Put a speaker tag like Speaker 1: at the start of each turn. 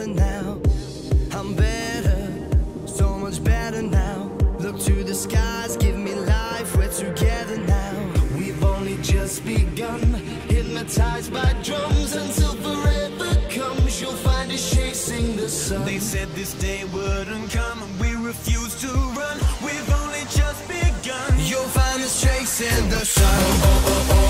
Speaker 1: better now. I'm better, so much better now. Look to the skies, give me life, we're together now.
Speaker 2: We've only just begun, hypnotized by drums until forever comes. You'll find us chasing the sun.
Speaker 3: They said this day wouldn't come, and we refuse to run. We've only just begun.
Speaker 1: You'll find us chasing the sun. You'll